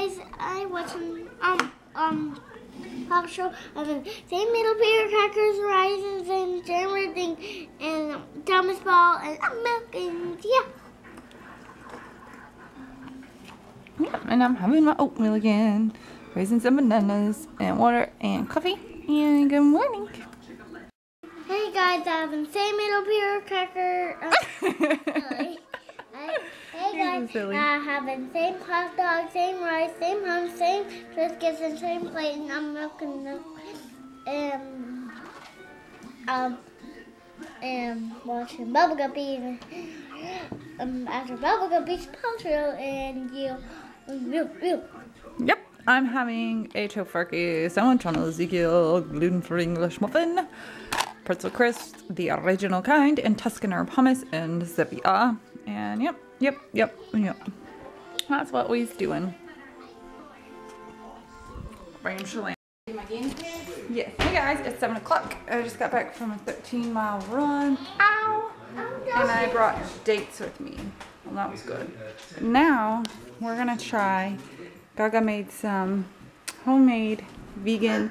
guys, I watching um um pop show of the same little peter crackers, rises, and jam everything, and um, Thomas Ball and um, milk and yeah. Yeah, and I'm having my oatmeal again, raisins and bananas, and water and coffee. And good morning. Hey guys, I have the same little peter cracker. Uh, Hey, hey You're so guys, silly. I have the same hot dog, same rice, same ham, same biscuits, and same plate, and I'm milk and milk. And, um, and watching Bubble Guppy, and um, after Bubble Guppy's Paltrow, and you, you, you. Yep, I'm having a Tofurky sandwich on Ezekiel gluten-free English muffin, pretzel crisp, the original kind, and Tuscan herb hummus and Zevia. And yep, yep, yep, yep. That's what we's doing. Bringing Shalane. Yes. Hey guys, it's 7 o'clock. I just got back from a 13 mile run. Ow! And I brought dates with me. Well, that was good. Now, we're gonna try. Gaga made some homemade vegan,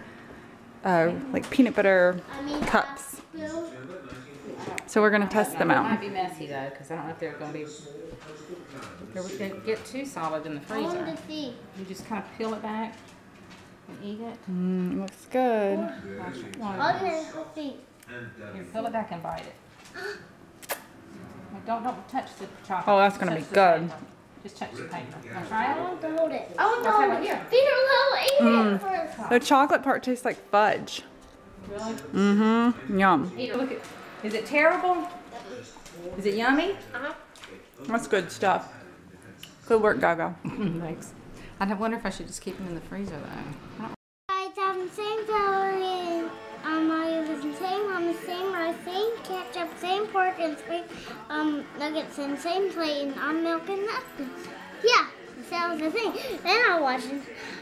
uh, like peanut butter cups. Bill. So we're gonna test them out. It out. might be messy though, because I don't know if they're going to be. They're going to get too solid in the I want freezer. to see. You just kind of peel it back and eat it. Mm, looks good. I want to see. Here, peel it back and bite it. Don't don't touch the chocolate. Oh, that's gonna Touch be good. paper. Just touch the paper. Wanna try it? want to hold it. I want to hold right it. here. Peter, little, eat it first. The chocolate part tastes like fudge. Really? Mm-hmm. Yum. Eat it. Look at. Is it terrible? Is it yummy? Uh-huh. That's good stuff. Good work, Gaga. Thanks. I don't wonder if I should just keep them in the freezer though. I don't- Guys, I'm the same celery and um, I use the same on the same rice, same ketchup, same pork and same um nuggets and same plate and I'm milk and nothing. Yeah, that was the thing. Then I watched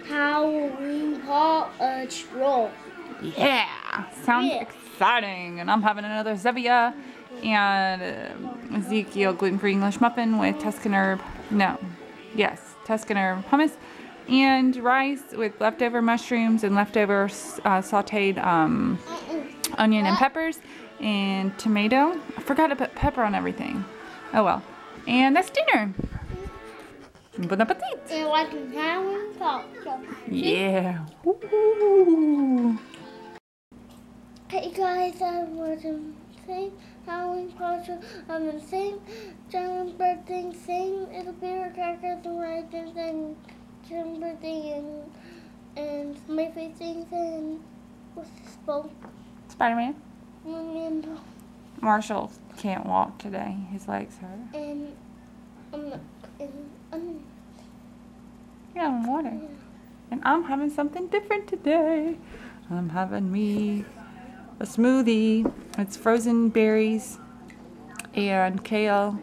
Halloween potluck roll. Yeah, sounds Yeah. Exciting. And I'm having another Zevia and uh, Ezekiel gluten-free English muffin with Tuscan herb. No, yes, Tuscan herb hummus and rice with leftover mushrooms and leftover uh, sautéed um, onion and peppers and tomato. I forgot to put pepper on everything. Oh well. And that's dinner. Bon appetit. And watching Halloween potluck. Yeah. Ooh. Hey guys, I'm watching same Halloween potluck on the same giant bird thing, same little beer crackers and raisins and thing and and my face things and what's this bowl? Spider-Man. And Marshall can't walk today. His legs hurt. and um and um Yeah, and water. And I'm having something different today. I'm having me a smoothie. It's frozen berries and kale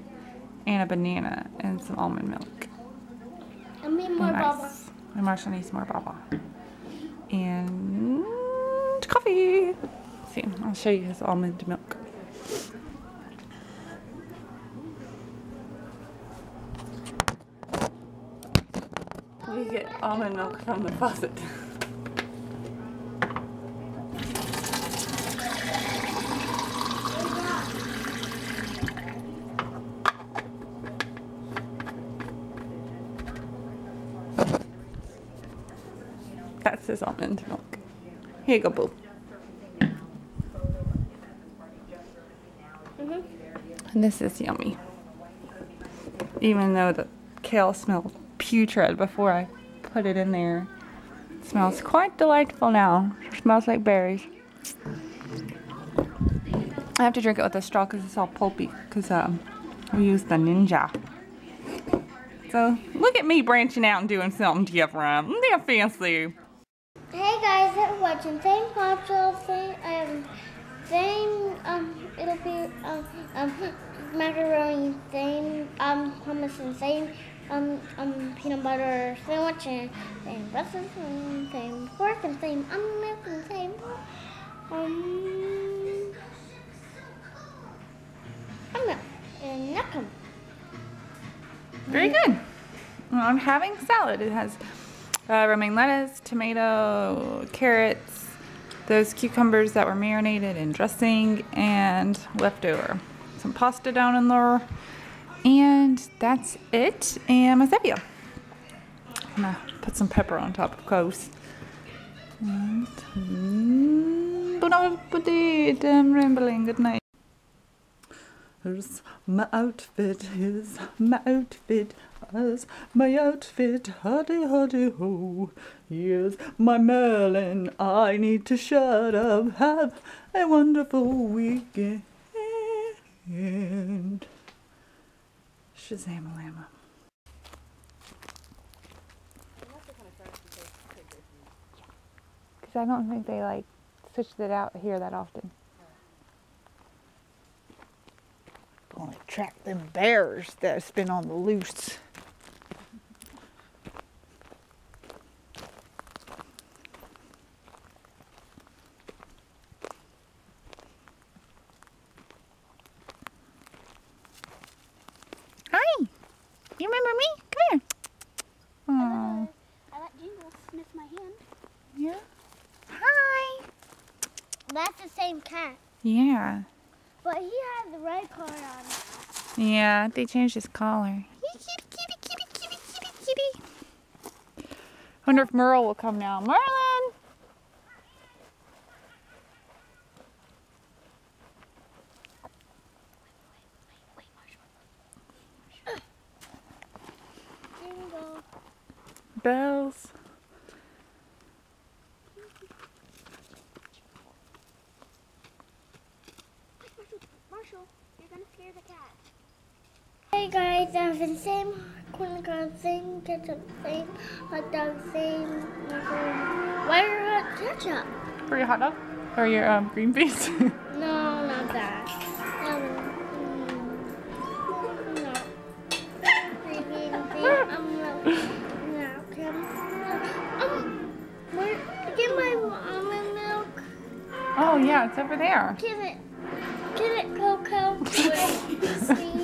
and a banana and some almond milk. I mean more baba. nice. And Marshall needs more baba. And coffee. See, I'll show you his almond milk. We get almond milk from the faucet. That's his almond milk. Here you go, boo. Mhm. And this is yummy. Even though the kale smelled putrid before I put it in there. It smells quite delightful now. It smells like berries. I have to drink it with a straw because it's all pulpy because um, we use the Ninja. So look at me branching out and doing something different. That fancy? I'm watching same popsicle, same um, same um, it'll be um, um macaroni, same um hummus, and same um um peanut butter sandwich, and same breakfast, and same pork, and same um milk, and same um um milk, and nothing. Very good. Well, I'm having salad. It has uh, romaine lettuce, tomato, carrots, those cucumbers that were marinated in dressing, and leftover. Some pasta down in there. And that's it. And my zevia. I'm gonna put some pepper on top, of course. And, mm. I'm rambling. Good night. My outfit, is my outfit, here's my outfit, huddy huddy ho. Here's my Merlin. I need to shut up, have a wonderful weekend. Shazam Lama. Because I don't think they like switched it out here that often. Gonna attract them bears that's been on the loose. Hi, you remember me? Come here. Oh, I let Jingle sniff my hand. yeah. Hi. That's the same cat, Yeah. but he had the red collar on. Yeah, they changed his collar. Kitty, kitty, kitty, kitty, kitty, kitty. Wonder if Merle will come now. Merlin! Bells. Marshall, you're gonna scare the cat. Hey guys, I have the same corn dog, same ketchup, same hot dog, same macaroni. Why are hot ketchup? For your hot dog? Or your um, green beans? No, not that. Um, no. Green green, um, no. No, Um, where, get my almond milk. oh, yeah, it's over there. Give it. Give it, Coco.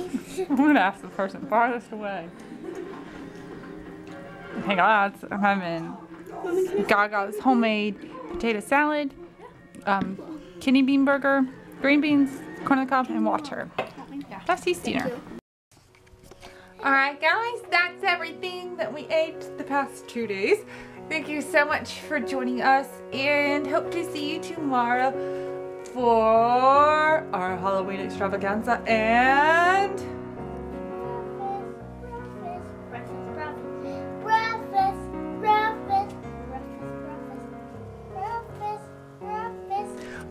I'm gonna ask the person farthest away. Hey guys, I'm having Gaga's homemade potato salad, um, kidney bean burger, green beans, corn on the cob, and water. That's his dinner. Alright guys, that's everything that we ate the past two days. Thank you so much for joining us and hope to see you tomorrow for our Halloween extravaganza and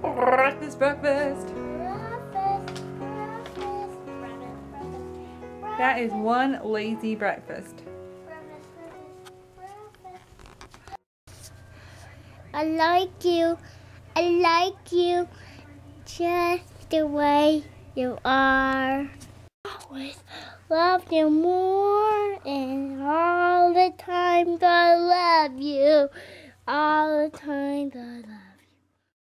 breakfast breakfast. That is one lazy breakfast. I like you. I like you just the way you are. Always love you more and all the times I love you. All the times I love